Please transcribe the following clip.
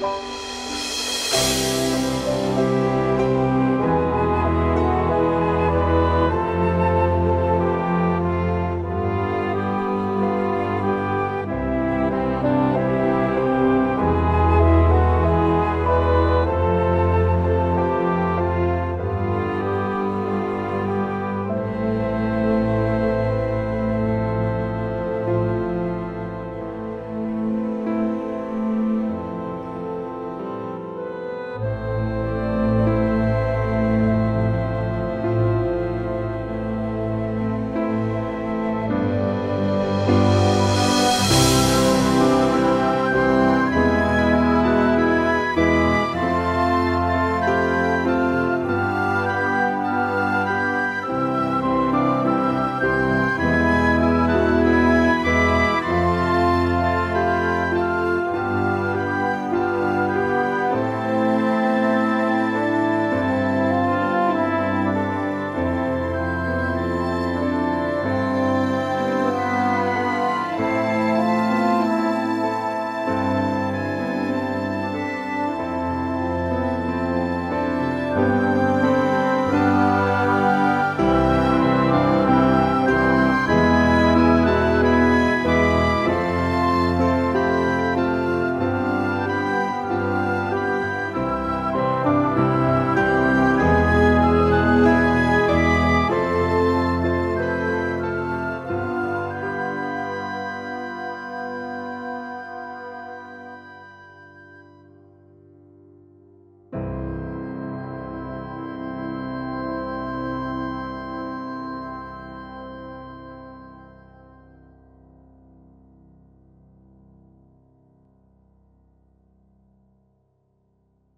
Bye.